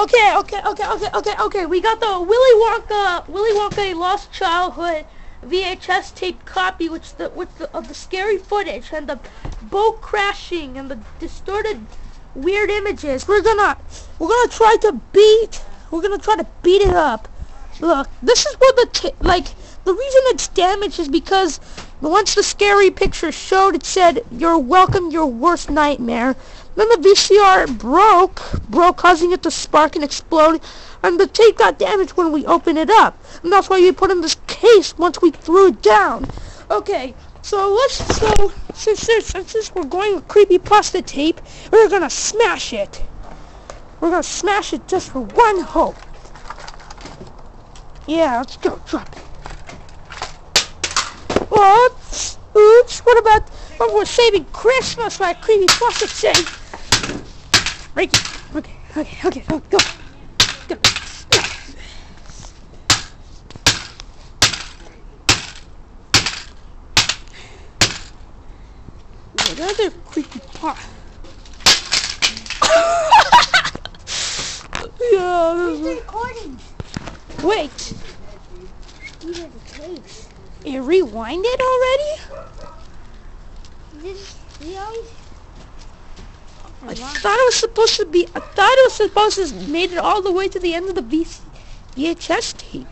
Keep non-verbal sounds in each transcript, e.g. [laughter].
Okay, okay, okay, okay, okay, okay. We got the Willy Wonka, Willy Wonka: Lost Childhood VHS tape copy, which the which the of the scary footage and the boat crashing and the distorted weird images. We're gonna we're gonna try to beat. We're gonna try to beat it up. Look, this is where the like the reason it's damaged is because once the scary picture showed, it said, "You're welcome, your worst nightmare." Then the VCR broke, broke, causing it to spark and explode, and the tape got damaged when we opened it up. And that's why we put in this case once we threw it down. Okay, so let's, so, since, since, we're going with creepy pasta tape, we're gonna smash it. We're gonna smash it just for one hope. Yeah, let's go, drop it. Oops, oops, what about, what we're saving Christmas like creepy pasta tape? Break it. Okay, okay, okay, oh, go, go. Go. Another creepy pot. [laughs] yeah, Where's the recordings? Wait, it rewinded already? This, we always... I thought it was supposed to be. I thought it was supposed to have made it all the way to the end of the VC, VHS tape.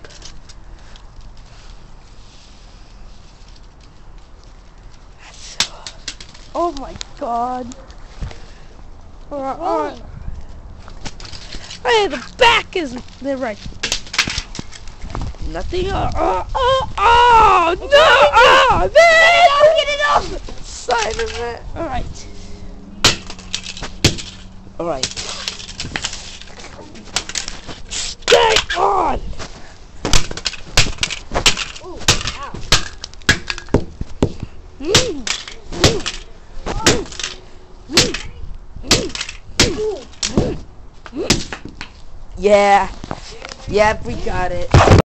That's- Oh my god. Alright, alright. Hey, the back is the right. Nothing. Uh, uh, oh, oh, no! Oh, man! It. Alright. Alright. Stay on! Yeah. Yep, we got it.